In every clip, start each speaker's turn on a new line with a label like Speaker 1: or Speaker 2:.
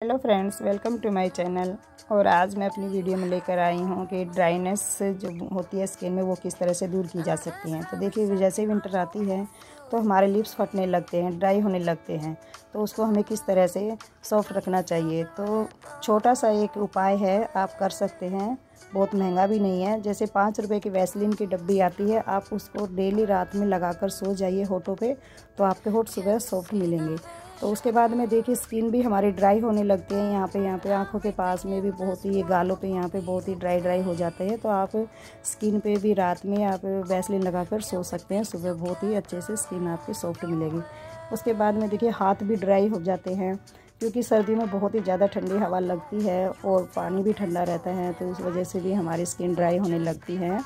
Speaker 1: Hello friends, welcome to my channel. और आज मैं अपनी वीडियो में लेकर आई हूँ कि ड्राइनेस जो होती है स्किन में वो किस तरह से दूर की जा सकती हैं। तो देखिए, जैसे विंटर आती है तो हमारे लिप्स फटने लगते हैं, ड्राई होने लगते हैं। तो उसको हमें किस तरह से सॉफ्ट रखना चाहिए? तो छोटा सा एक उपाय है, आप कर सकते हैं। बहुत महँगा भी नहीं है। जैसे पाँच रुपए की वैसलिन की डब्बी आती है, आप उसको डेली रात में लगाकर सो जाइए होठों पे तो आपके होठ सुबह सॉफ्ट मिलेंगे। तो उसके बाद में देखिए स्किन भी हमारी ड्राई होने लगती है। यहाँ पे यहाँ पे आँखों के पास में भी बहुत ही, गालों पे यहाँ पे बहुत ही ड्राई ड्राई हो जाते हैं। तो आप स्किन पे भी रात में आप वैसलिन लगा कर सो सकते हैं। सुबह बहुत ही अच्छे से स्किन आपकी सॉफ्ट मिलेगी। उसके बाद में देखिए, हाथ भी ड्राई हो जाते हैं, क्योंकि सर्दी में बहुत ही ज़्यादा ठंडी हवा लगती है और पानी भी ठंडा रहता है। तो उस वजह से भी हमारी स्किन ड्राई होने लगती है।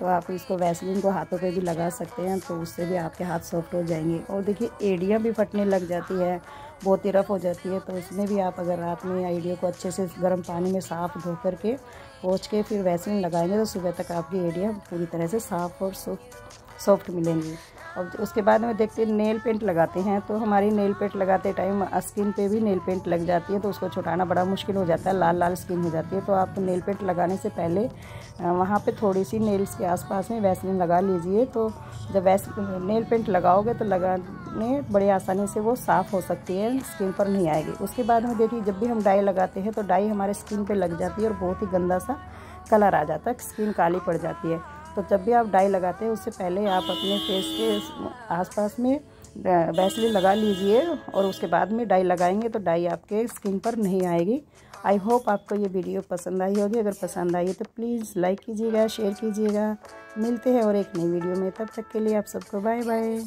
Speaker 1: तो आप इसको वैसलिन को हाथों पे भी लगा सकते हैं तो उससे भी आपके हाथ सॉफ्ट हो जाएँगे। और देखिए, एड़ियाँ भी फटने लग जाती है, बहुत ही रफ हो जाती है तो उसमें भी आप अगर रात में एड़ियों को अच्छे से गर्म पानी में साफ़ धो कर के पोच के फिर वैसलिन लगाएँगे तो सुबह तक आपकी एडिया पूरी तरह से साफ़ और सॉफ्ट मिलेंगी। और उसके बाद में देखते हैं नेल पेंट लगाते हैं तो हमारी नेल पेंट लगाते टाइम स्किन पे भी नेल पेंट लग जाती है तो उसको छुटाना बड़ा मुश्किल हो जाता है, लाल लाल स्किन हो जाती है तो आप नेल पेंट लगाने से पहले वहाँ पे थोड़ी सी नेल्स के आसपास में वैसलिन लगा लीजिए तो जब वैस नेल पेंट लगाओगे तो लगाने बड़ी आसानी से वो साफ़ हो सकती है स्किन पर नहीं आएगी। उसके बाद में देखिए, जब भी हम डाई लगाते हैं तो डाई हमारे स्किन पर लग जाती है और बहुत ही गंदा सा कलर आ जाता है स्किन काली पड़ जाती है। तो जब भी आप डाई लगाते हैं, उससे पहले आप अपने फेस के आसपास में वैसलिन लगा लीजिए और उसके बाद में डाई लगाएँगे तो डाई आपके स्किन पर नहीं आएगी। आई होप आपको ये वीडियो पसंद आई होगी। अगर पसंद आई तो प्लीज़ लाइक कीजिएगा, शेयर कीजिएगा। मिलते हैं और एक नई वीडियो में। तब तक के लिए आप सबको बाय बाय।